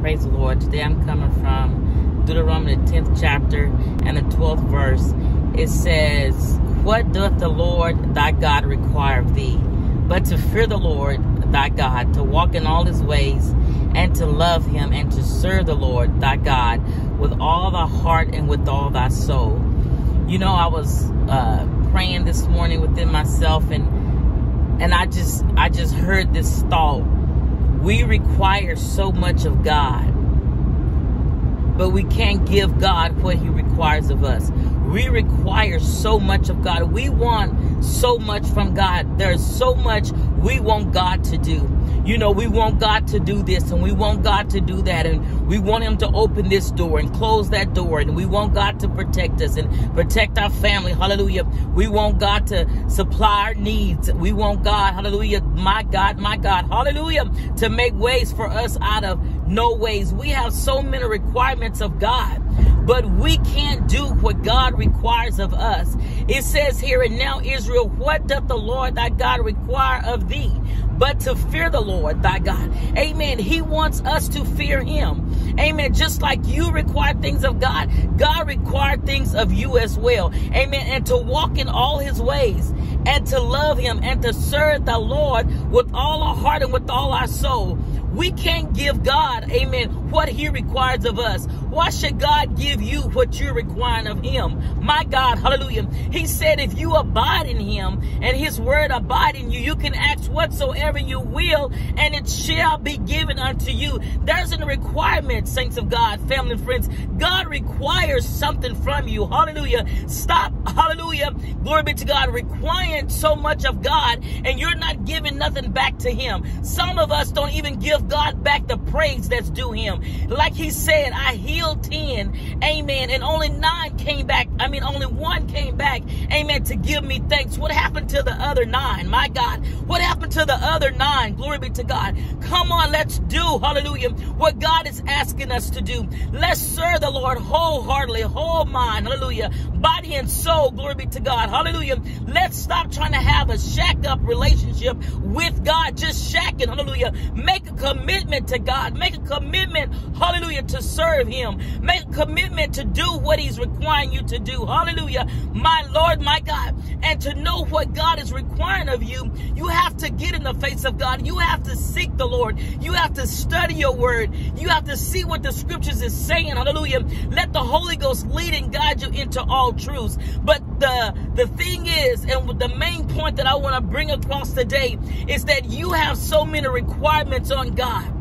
Praise the Lord. Today I'm coming from Deuteronomy, the 10th chapter and the 12th verse. It says, What doth the Lord thy God require of thee? But to fear the Lord thy God, to walk in all his ways, and to love him, and to serve the Lord thy God with all thy heart and with all thy soul. You know, I was uh, praying this morning within myself, and and I just I just heard this thought we require so much of God, but we can't give God what He requires of us. We require so much of God. We want so much from God. There's so much we want God to do. You know, we want God to do this and we want God to do that and we want him to open this door and close that door and we want God to protect us and protect our family. Hallelujah. We want God to supply our needs. We want God, hallelujah, my God, my God, hallelujah, to make ways for us out of no ways. We have so many requirements of God but we can't do what God requires of us. It says here, and now Israel, what doth the Lord thy God require of thee? But to fear the Lord thy God. Amen. He wants us to fear him. Amen. Just like you require things of God, God required things of you as well. Amen. And to walk in all his ways and to love him and to serve the Lord with all our heart and with all our soul. We can't give God, amen, what he requires of us. Why should God give you what you're requiring of him? My God, hallelujah. He said, if you abide in him and his word abide in you, you can ask whatsoever you will and it shall be given unto you. There's a requirement, saints of God, family and friends. God requires something from you. Hallelujah. Stop, hallelujah. Glory be to God, requiring so much of God and you're not giving nothing back to him. Some of us don't even give God back the praise that's due him. Like he said, I healed 10, amen, and only nine came back. I mean, only one came back, amen, to give me thanks. What happened to the other nine? My God, what happened to the other nine? Glory be to God. Come on, let's do, hallelujah, what God is asking us to do. Let's serve the Lord wholeheartedly, whole mind, hallelujah, body and soul, glory be to God, hallelujah. Let's stop trying to have a shack up relationship with God, just shacking, hallelujah. Make a commitment to God, make a commitment, hallelujah, to serve Him him. Make a commitment to do what he's requiring you to do. Hallelujah. My Lord, my God. And to know what God is requiring of you, you have to get in the face of God. You have to seek the Lord. You have to study your word. You have to see what the scriptures is saying. Hallelujah. Let the Holy Ghost lead and guide you into all truths. But the, the thing is, and the main point that I want to bring across today is that you have so many requirements on God.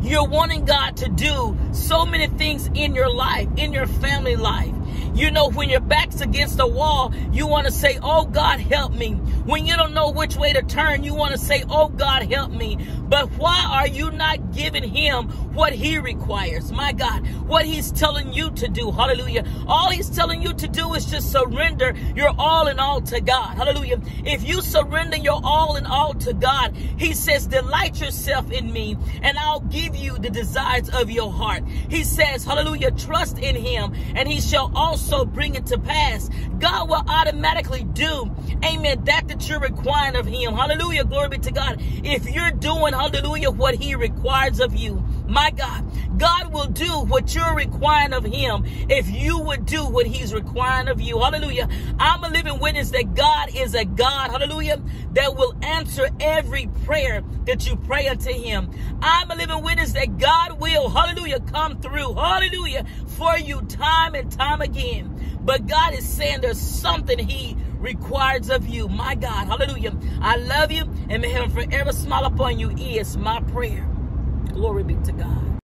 You're wanting God to do so many things in your life, in your family life. You know, when your back's against the wall, you want to say, Oh God, help me. When you don't know which way to turn, you want to say, Oh God, help me. But why are you not giving him what he requires? My God, what he's telling you to do. Hallelujah. All he's telling you to do is just surrender your all in all to God. Hallelujah. If you surrender your all in all to God, he says, delight yourself in me and I'll give you the desires of your heart. He says, hallelujah, trust in him and he shall also bring it to pass. God will automatically do, amen, that that you're requiring of him. Hallelujah. Glory be to God. If you're doing, hallelujah, what he requires of you, my God, God will do what you're requiring of him if you would do what he's requiring of you. Hallelujah. I'm a living witness that God is a God, hallelujah, that will answer every prayer that you pray unto him. I'm a living witness that God will, hallelujah, come through, hallelujah, for you time and time again. But God is saying there's something he requires of you. My God, hallelujah. I love you and may heaven forever smile upon you is my prayer. Glory be to God.